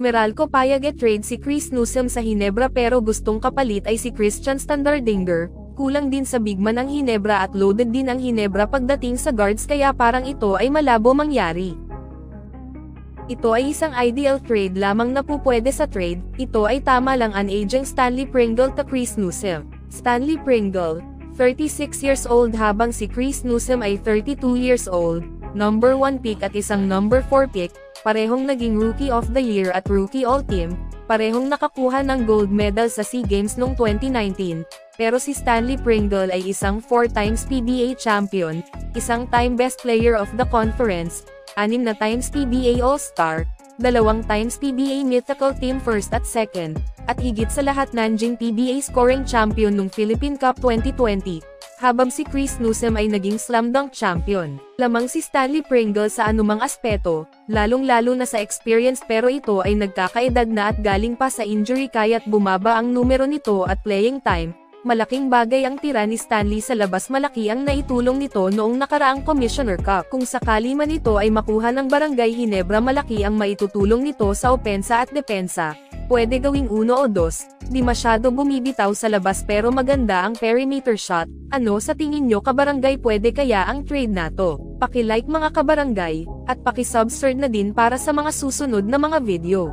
Meralco payag e-trade si Chris Newsom sa Hinebra pero gustong kapalit ay si Christian Standardinger, kulang din sa bigman ang Hinebra at loaded din ang Hinebra pagdating sa guards kaya parang ito ay malabo mangyari. Ito ay isang ideal trade lamang na pupwede sa trade, ito ay tama lang ang aging Stanley Pringle to Chris Newsom. Stanley Pringle, 36 years old habang si Chris Newsom ay 32 years old, number 1 pick at isang number 4 pick, parehong naging Rookie of the Year at Rookie All-Team, parehong nakakuha ng gold medal sa SEA Games noong 2019, pero si Stanley Pringle ay isang 4 times PBA champion, isang time best player of the conference, anim na times PBA All-Star, dalawang times PBA Mythical Team First at Second, at higit sa lahat Nanjing PBA Scoring Champion nung Philippine Cup 2020, habang si Chris Newsom ay naging slam dunk champion. Lamang si Stanley Pringle sa anumang aspeto, lalong-lalo na sa experience pero ito ay nagkakaedad na at galing pa sa injury kaya't bumaba ang numero nito at playing time, Malaking bagay ang tira ni Stanley sa labas malaki ang naitulong nito noong nakaraang Commissioner Cup. Kung sakali man ito ay makuha ng Barangay Hinebra malaki ang maitutulong nito sa opensa at depensa. Pwede gawing uno o dos, di masyado bumibitaw sa labas pero maganda ang perimeter shot. Ano sa tingin nyo kabarangay pwede kaya ang trade nato? Paki-like mga kabarangay, at paki-subscribe na din para sa mga susunod na mga video.